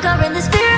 conquering the spirit